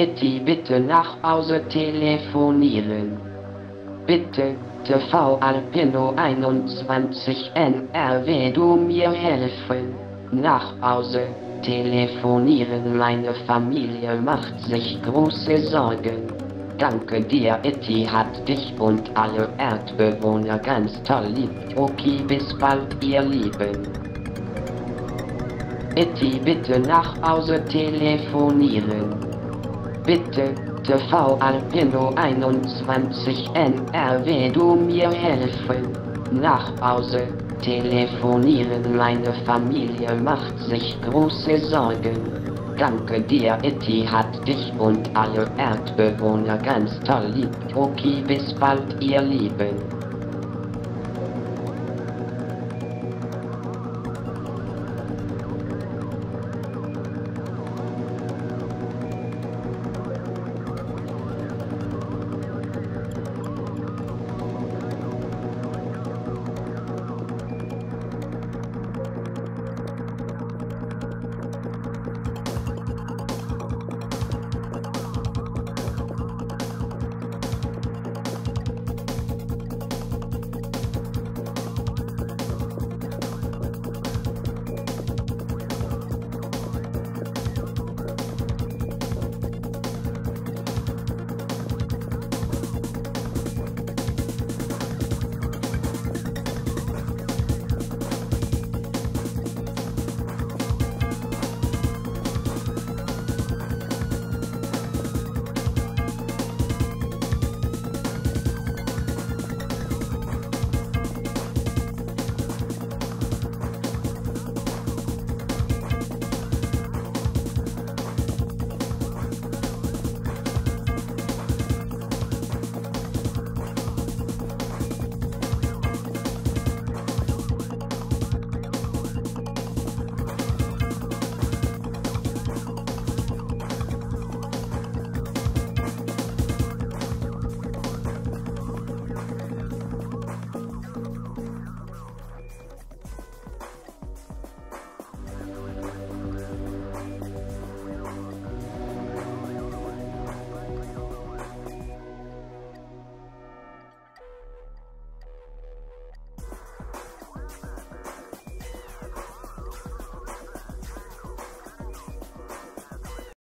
Itti, bitte nach Hause telefonieren. Bitte, TV Alpino 21 NRW, du mir helfen. Nach Hause telefonieren, meine Familie macht sich große Sorgen. Danke dir, Itti hat dich und alle Erdbewohner ganz toll lieb. Okay, bis bald, ihr Lieben. Itti, bitte nach Hause telefonieren. Bitte, TV Alpino 21 NRW, du mir helfen. Nach Hause telefonieren, meine Familie macht sich große Sorgen. Danke dir, Itti hat dich und alle Erdbewohner ganz toll lieb. Okay, bis bald, ihr Lieben.